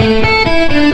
Música